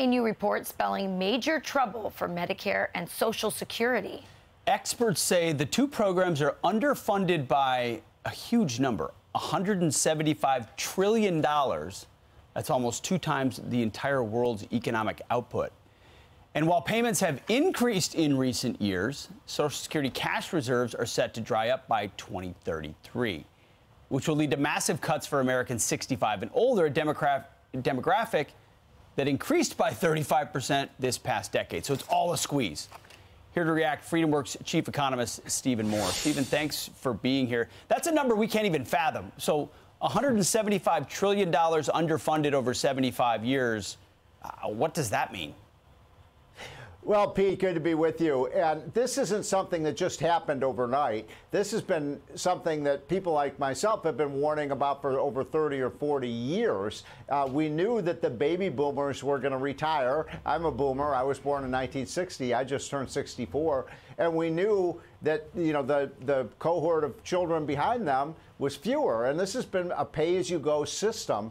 A new report spelling major trouble for Medicare and Social Security. Experts say the two programs are underfunded by a huge number $175 trillion. That's almost two times the entire world's economic output. And while payments have increased in recent years, Social Security cash reserves are set to dry up by 2033, which will lead to massive cuts for Americans 65 and older, a demographic that increased by 35% this past decade. So it's all a squeeze. Here to react, FreedomWorks chief economist Stephen Moore. Stephen, thanks for being here. That's a number we can't even fathom. So $175 trillion underfunded over 75 years. Uh, what does that mean? Well, Pete, good to be with you. And this isn't something that just happened overnight. This has been something that people like myself have been warning about for over 30 or 40 years. Uh, we knew that the baby boomers were going to retire. I'm a boomer. I was born in 1960. I just turned 64. And we knew that, you know, the, the cohort of children behind them was fewer. And this has been a pay as you go system.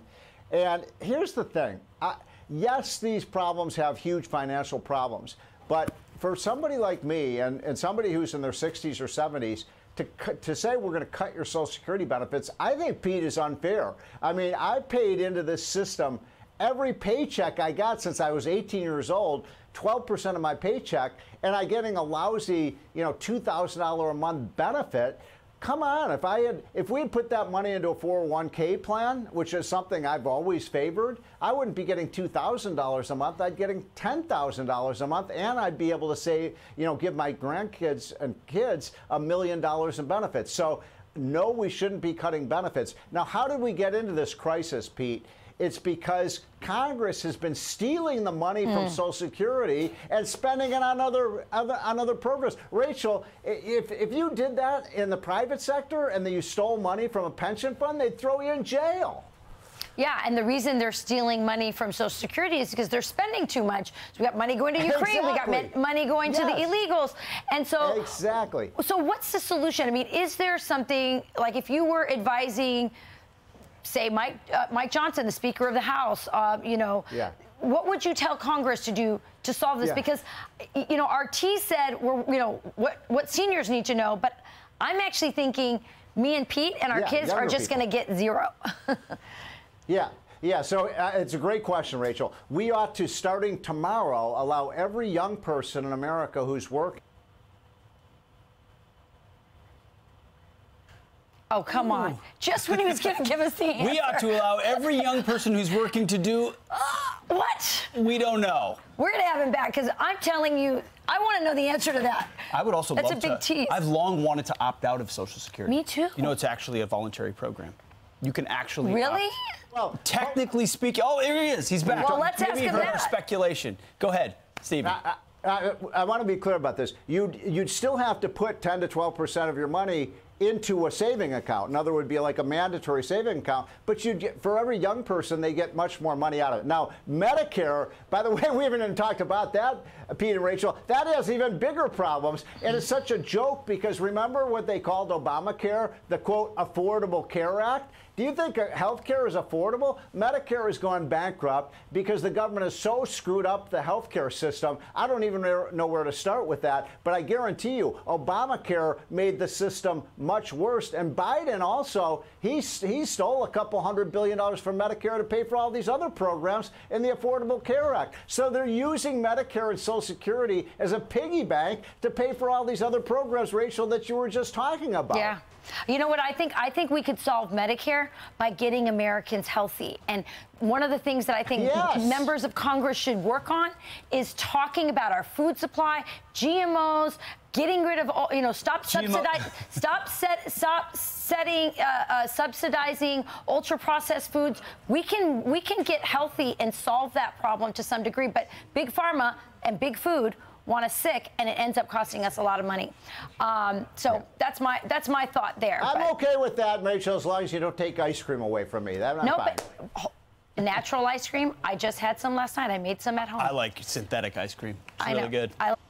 And here's the thing. I, yes, these problems have huge financial problems, but for somebody like me and, and somebody who's in their 60s or 70s, to, to say we're going to cut your Social Security benefits, I think, Pete, is unfair. I mean, I paid into this system every paycheck I got since I was 18 years old, 12% of my paycheck, and I'm getting a lousy, you know, $2,000 a month benefit come on if i had if we had put that money into a 401k plan which is something i've always favored i wouldn't be getting $2000 a month. I'd getting $10000 a month and i'd be able to say you know give my grandkids and kids a million dollars in benefits. So no we shouldn't be cutting benefits. Now how did we get into this crisis pete it's because Congress has been stealing the money mm. from hmm. Social Security and spending it on other, other, on other programs. Rachel, if, if you did that in the private sector and then you stole money from a pension fund, they'd throw you in jail. Yeah, and the reason they're stealing money from Social Security is because they're spending too much. So we got money going to Ukraine, exactly. we got money going yes. to the illegals, and so exactly. So what's the solution? I mean, is there something like if you were advising? Say Mike uh, Mike Johnson, the Speaker of the House, uh, you know, yeah. what would you tell Congress to do to solve this? Yeah. Because you know, RT said we're you know what what seniors need to know, but I'm actually thinking me and Pete and our yeah, kids are just going to get zero. yeah. Yeah, so uh, it's a great question, Rachel. We ought to, starting tomorrow, allow every young person in America who's working Oh, come Ooh. on. Just when he was going to give us the answer. We ought to allow every young person who's working to do. Uh, what? We don't know. We're going to have him back because I'm telling you, I want to know the answer to that. I would also That's love a big to. Tease. I've long wanted to opt out of Social Security. Me too. You know, it's actually a voluntary program. You can actually. Really? Opt. Well, technically speaking. Oh, here he is. He's back. Well, let's Maybe ask him that. speculation. Go ahead, Stephen. I, I, I want to be clear about this. You'd, you'd still have to put 10 to 12 percent of your money into a saving account. Another would be like a mandatory saving account, but you for every young person they get much more money out of it. Now, Medicare, by the way, we haven't even talked about that, Pete and Rachel. That has even bigger problems, and it's such a joke because remember what they called Obamacare, the quote Affordable Care Act. Do you think health care is affordable? Medicare has gone bankrupt because the government has so screwed up the health care system. I don't even know where to start with that, but I guarantee you, Obamacare made the system much worse. And Biden also, he, he stole a couple hundred billion dollars from Medicare to pay for all these other programs in the Affordable Care Act. So they're using Medicare and Social Security as a piggy bank to pay for all these other programs, Rachel, that you were just talking about. Yeah. You know what I think? I think we could solve Medicare by getting Americans healthy. And one of the things that I think yes. members of Congress should work on is talking about our food supply, GMOs, getting rid of all, you know, stop subsidizing, stop set, stop setting, uh, uh, subsidizing ultra processed foods. We can we can get healthy and solve that problem to some degree. But big pharma and big food want us sick, and it ends up costing us a lot of money. Um, so yeah. that's my that's my thought there. I'm but. okay with that, Rachel, as long as you don't take ice cream away from me. That, I'm no, fine. But, natural ice cream. I just had some last night. I made some at home. I like synthetic ice cream. It's I really know. good. I